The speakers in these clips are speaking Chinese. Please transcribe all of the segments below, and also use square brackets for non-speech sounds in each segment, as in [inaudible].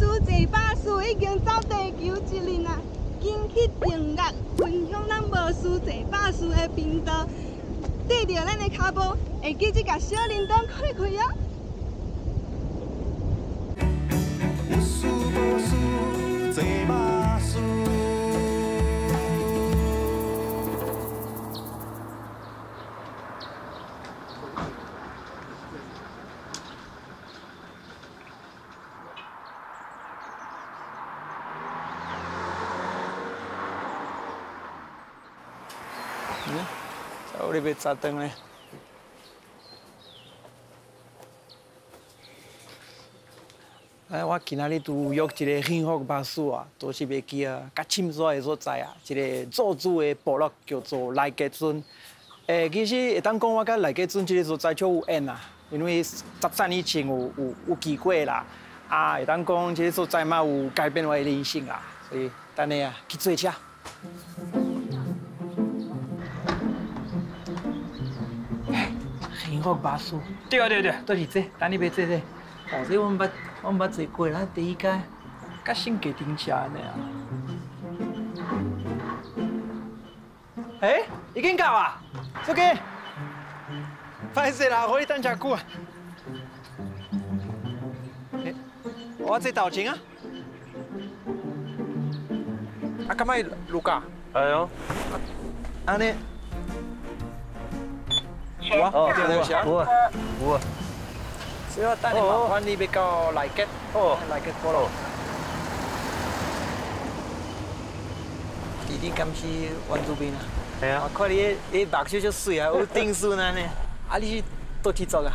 输一百输，已经走地球一日啊！紧去订阅，分享咱无输一百输的频道，对着咱的脚步，会记得甲小铃铛开开哦。有输无输，一百输。我哩要早顿嘞。哎，我今仔日拄约一个幸福巴士啊，都是要去啊，较深山的所在啊，一个做主的部落叫做赖家村。诶，其实会当讲我甲赖家村这个所在就有缘啊，因为十三年前有有有去过啦，啊，会当讲这个所在嘛有改变我的人生啊，所以等下啊去坐车。幸福巴士，对啊对对，都是这，等你别坐这。哦，这我捌我捌坐过啦，第一间，甲性格停车安尼啊。哎，已经到啊，苏记，快些啦，可以等车久啊。我坐头前啊。啊，干嘛路卡？哎呦，安尼。有啊，有啊，有啊，有啊。所以我等你麻烦你要到来吉，哦，来吉过路。弟弟敢是王祖斌啊？系啊。我看你你白手就水啊，有定数呢呢。啊，你是多去做啊？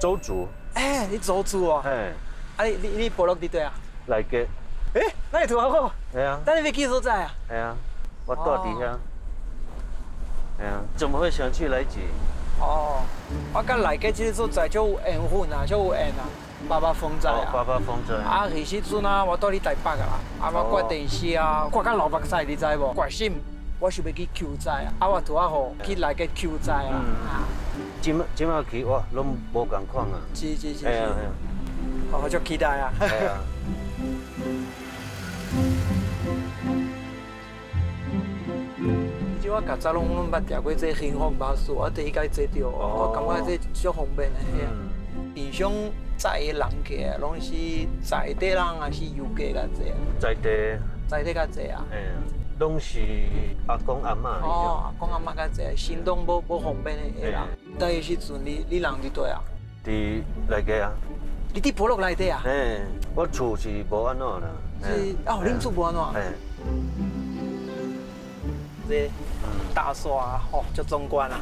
周主。哎，你周主哦。哎。啊，你你你部落伫对啊？来吉。哎，那你土好好。系啊。但你要去所在啊？系啊。我住伫遐。哎呀，怎么会想去来吉？哦，我甲来吉这个所在就有缘分啊，就有缘啊，爸爸风灾啊。爸爸风灾。啊，其时阵啊，我到你台北啊，啊，我挂电视啊，挂到老目屎，你知无？挂心，我想要去救灾啊，啊，我拄啊好去来吉救灾啊。嗯。今今仔去哇，拢无共款啊。是是是。哎呀哎呀。我就期待啊。哎呀。[laughs] 我较早拢拢捌调过这幸福巴士，我第一届坐到，我感觉这足方便的。平常载的人客，拢是在地人还是游客较济？在地。在地较济啊？哎，拢是阿公阿妈。哦，阿公阿妈较济，行动无无方便的啦。第一时阵你你人伫对啊？伫内底啊。你伫部落内底啊？哎，我厝是无安怎啦。是哦，恁厝无安怎？这。大山吼，足壮观啊！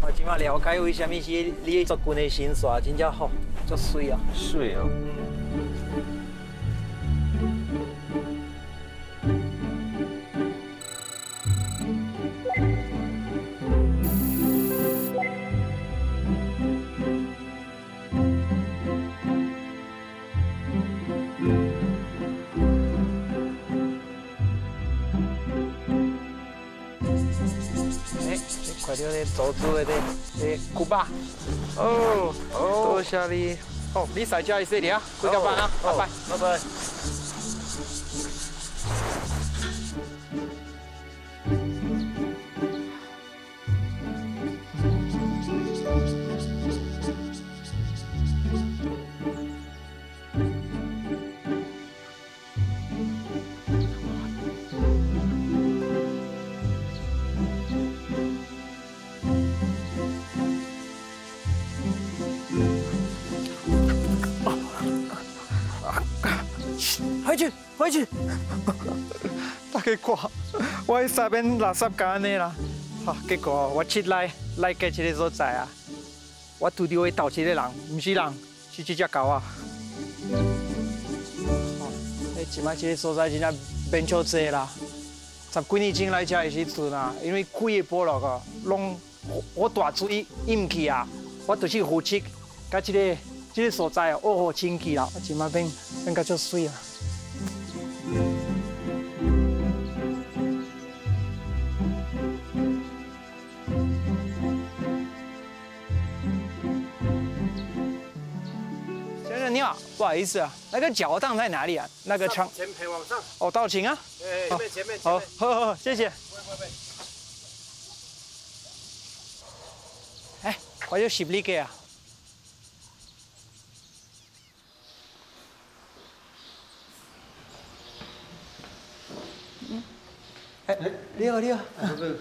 我即马了解为什么是你做军的新沙，真正好，足水啊！水哦。快点做主的哎古巴，哦，多谢你，哦，你在家一些的啊，回家吧啊，拜拜，拜拜。回去，回去 [laughs] 大家看，我喺三边垃圾干安尼啦。好，结果我出来来个这个所在啊，我拄到会盗窃的人，唔是人，是这只狗啊。哎，即摆这个所在真正变超济啦。十几年前来这的时阵啊，因为规个部落啊，拢我大水淹去啊，我就是负责甲这个这个所在啊，恶好清气啦。即摆变变甲足水啊。不好意思啊，那个脚档在哪里啊？那个枪前排往上，哦，到请啊。哎，前面前面前好面，，好，好，谢谢。哎，我要十里个啊。哎，你好，你好，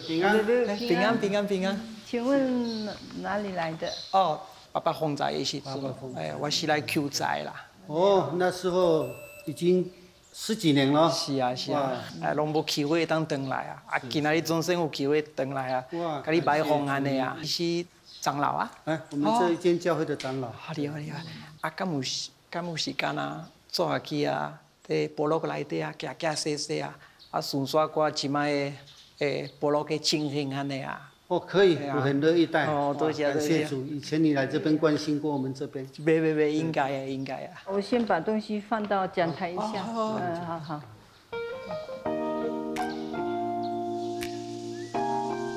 平安，哎平安，平安，平安。请问哪哪里来的？哦，爸爸风灾的时阵爸风，灾哎，我是来救灾啦。哦，那时候已经十几年了，是啊，是啊，哎，拢无机会当回来啊，啊，今仔日总算有机会回来。啊哇，甲你拜访安尼啊，你是长老啊？哎，我们这一间教会的长老，好厉害厉害！啊，敢有时敢有时间啊，坐下去啊，伫部落内底啊，行行踅踅啊，啊，顺续我即摆的诶部落嘅情形安尼啊，哦，可以，啊我很乐意带。哦多谢哇感多谢谢主，以前你来这边关心过我们这边。没没没，应该啊，应该啊。我先把东西放到讲台一下。哦嗯，好好。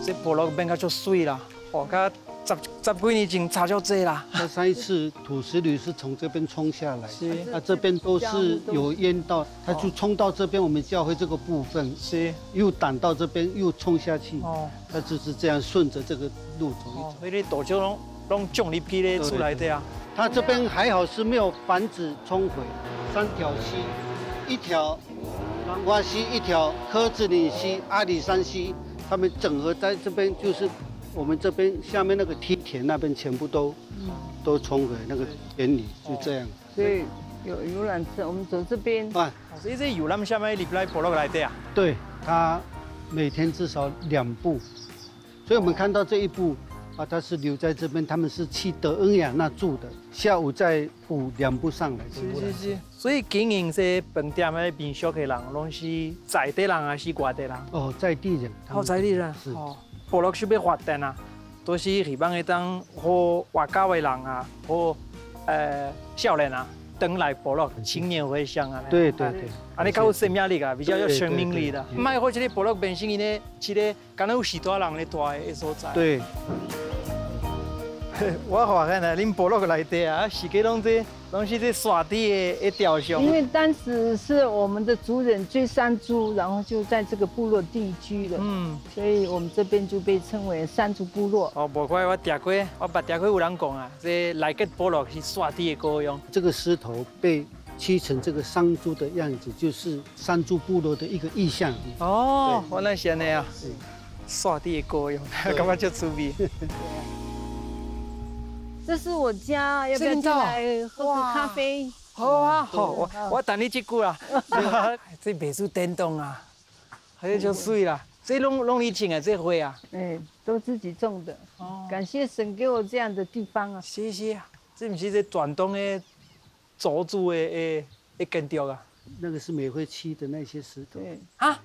这部落变甲足水啦，哦，甲十十几年前差就这啦。那上一次土石流是从这边冲下来，是啊，这边都是有淹到，它就冲到这边我们教会这个部分，是又挡到这边，又冲下去，哦它就是这样顺着这个路走一走。，哦迄个大石拢拢种入去咧出来的呀。它这边还好是没有防止冲毁，三条溪，一条南瓜溪，一条柯子岭溪、阿里山溪，它们整合在这边，就是我们这边下面那个梯田那边全部都都冲回，那个田里就这样。所以有游览车，我们走这边。啊，哦所以这游览下面入来部落来的啊。对，它每天至少两步，所以我们看到这一步啊，他是留在这边，他们是去德恩雅那住的，下午再补两步上来。是是是。所以经营这本店的民宿的人，拢是在地人还是外地人？哦，在地人，他好们在地人。是哦，部落是要发展啊，都是希望会当和外教的人啊，和呃少年啊，登来部落青年回乡啊。对对对。啊，你较有生命力啊，比较有生命力的。卖好这个部落变成因呢，一个敢若有许多人咧住的所在。对，[laughs] 我发现啊，恁部落内底啊，是个拢这拢是这山地的的雕像因。为当时是我们的族人追山猪，然后就在这个部落定居了，嗯，所以我们这边就被称为山猪部落。哦，无怪我听过，我捌听过有人讲啊，这来个部落是山地的羔羊。这个石头被漆成这个山猪的样子，就是山猪部落的一个意象。哦，原来是安尼啊，是山地的羔羊，[laughs] 感觉足趣味。[laughs] 这是我家，要不要进来喝个咖啡？好啊，好，我我等你这句啦。[laughs] 这别墅电动啊，还有就水啦，这拢拢你种的这花啊。哎，都自己种的。哦，感谢神给我这样的地方啊！谢谢啊，这不是这传统的族主的的的建筑啊。那个是美会漆的那些石头，对，啊，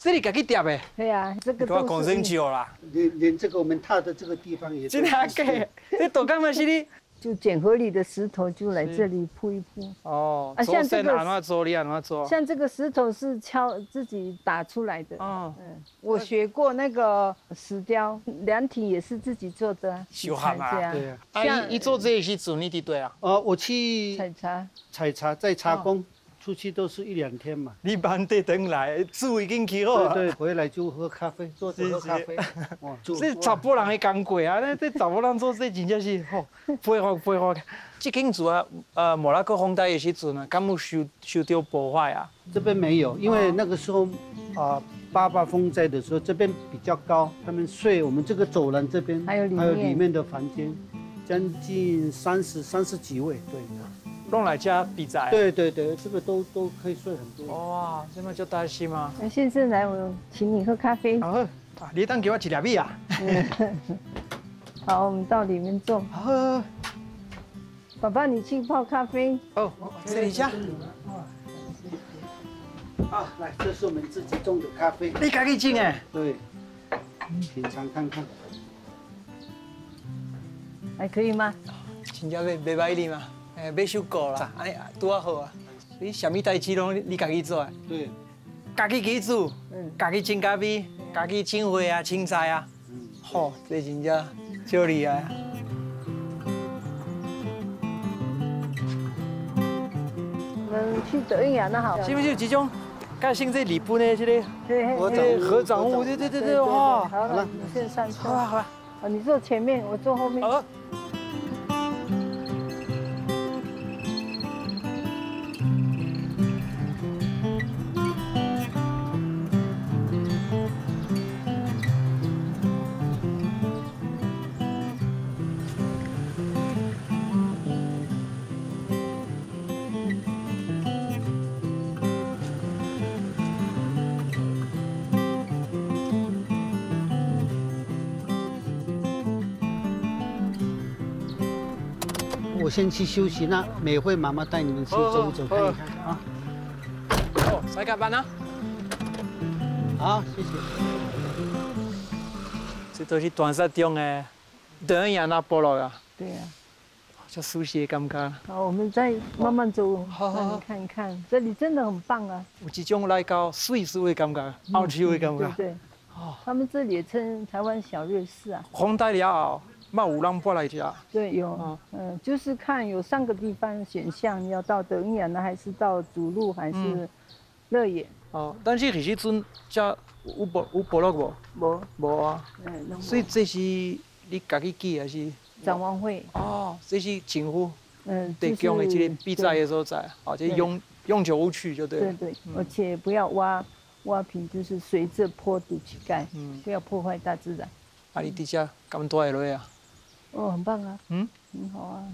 这里自己叠的？对啊，这个给我都是讲生久啦。连连这个我们踏的这个地方也真的假的？这都干嘛是你？[laughs] 就捡河里的石头，就来这里铺一铺。哦，做啊像这个做你做？像这个石头是敲自己打出来的。哦，嗯，我学过那个石雕，凉亭也是自己做的啊，修行啊对呀。啊，像伊伊做这些时阵你伫对啊？呃，我去采茶，采茶，在茶工出去都是一两天嘛。你班得等来，住已经起好啊。对对，回来就喝咖啡，坐着喝咖啡。哇，[laughs] 就这查甫人的工过啊，那这查甫人做这真正是吼佩服佩服。这间厝啊，呃，莫拉克风灾的时阵啊，敢有受受到破坏啊？这边没有，因为那个时候啊，八八风灾的时候，这边比较高，他们睡我们这个走廊这边，还有里面还有里面的房间，将近三十三十几位，对。拢来家比赛。。对对对，这个都都可以睡很多。哇，这么就担心吗？那先生来，我请你喝咖啡。好，啊，你当给我几两币啊。[laughs] 好，我们到里面坐。好，爸爸，你去泡咖啡。哦，这里下，啊，来，这是我们自己种的咖啡，你家己种哎？对，品尝看看。还可以吗？真正袂袂歹哩嘛，诶，买首歌啦，安尼拄啊好啊。你啥物代志拢你家己做啊，对，家己起煮，嗯家己种咖啡，家己种花啊、青菜啊，吼，这真正超厉害我！们去德云雅那好。是不是有几种？介兴这日本的这个对，合这个合掌屋，对对对对，哇！好了，你先上去。好了好了，啊，你坐前面，我坐后面。好了。先去休息，那美惠妈妈带你们去走一走看一看啊。哦，塞甲班啊！好，谢谢。这都是传说中的德阳那菠萝啊，对呀。这熟悉的感觉。好，我们再慢慢走，好好好你看一看，这里真的很棒啊。有一种来到瑞士的感觉，澳洲的感觉。对对。哦。他们这里也称台湾小瑞士啊。红带了后，嘛有人过来吃。对，有。嗯，就是看有三个地方选项，你要到德云呢，还是到主路，还是乐野？哦，但是其实阵遮有部有部落无？无。无啊。嗯。所以这是你家己记还是？展望会哦，这是政府嗯提供的这个比赛的所在，哦，这永永久无去就对。对对，而且不要挖挖平，就是随着坡度去盖，嗯，不要破坏大自然。啊，你底下咁多下落啊？哦，很棒啊，嗯，很好啊。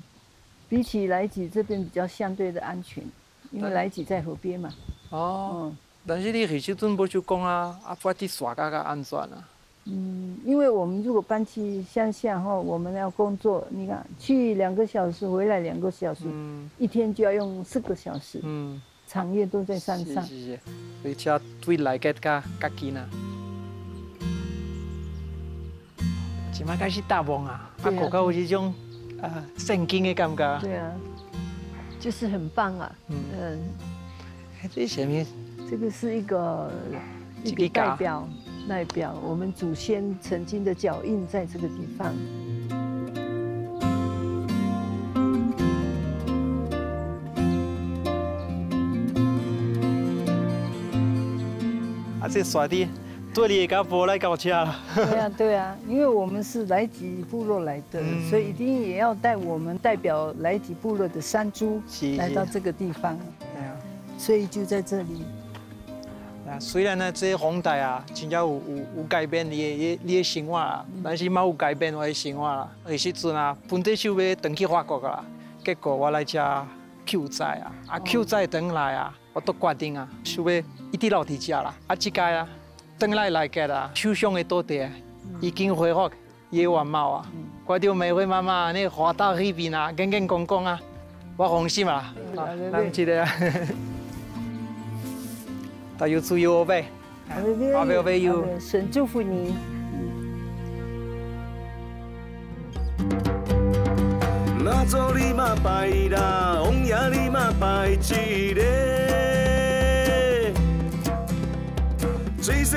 比起来吉这边比较相对的安全，因为来吉在河边嘛。哦，但是你其实阵不就讲啊，啊，发去耍嘎嘎安全啊。嗯，因为我们如果搬去乡下哈，我们要工作，你看去两个小时，回来两个小时，一天就要用四个小时，嗯，长夜都在山上。是是是，而且对来个较较近啊。起码开始大梦啊，啊，国家有这种啊圣经的感觉。对啊，就是很棒啊。嗯嗯，这什么？这个是一个一个代表。代表我们祖先曾经的脚印在这个地方。啊，这耍的，多里搞波来搞车。对啊，对啊，因为我们是来吉部落来的，所以一定也要带我们代表来吉部落的山猪来到这个地方。对啊，所以就在这里。虽然呢，这些红带啊，真正有有有改变你的你的生活啊，但是冇有改变我的生活啦。那时阵啊，本地想要登去法国啦，结果我来吃 Q 仔啊，啊 Q 仔等来啊，我都决定啊，想要一直留伫遮啦。啊，这届啊，登来来个啦，受伤的多地已经恢复伊的原貌啊。看到美惠妈妈那花大那边啊，健健康康啊，我放心啦。咱记得啊。大有祝有呗，阿贝贝有，神祝福你。那做你嘛拜啦，王爷你嘛拜一个，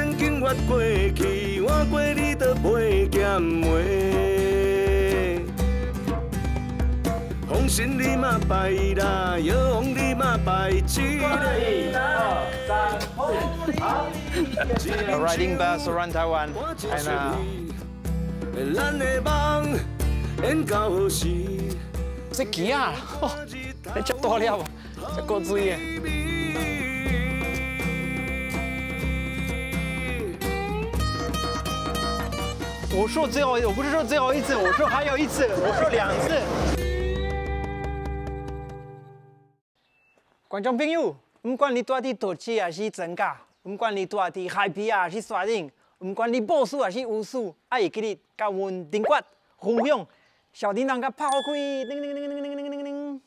免经越过去，我过你都袂嫌话。放心你嘛拜啦，药王你嘛拜起嘞。一、二、三，好。好 riding bus around Taiwan。哎呀。咱的梦演到何时？这鸡啊，哦，[laughs] 这大了，这够水的。我说最后一次，我不是说最后一次，我说还有一次，我说两次。观众朋友。不管你住伫土市还是增加，不管你住伫海边还是山顶，不管你保守还是无数，啊，会记得甲阮订阅、分享、小叮当甲抛开，铃铃铃铃铃铃铃铃铃。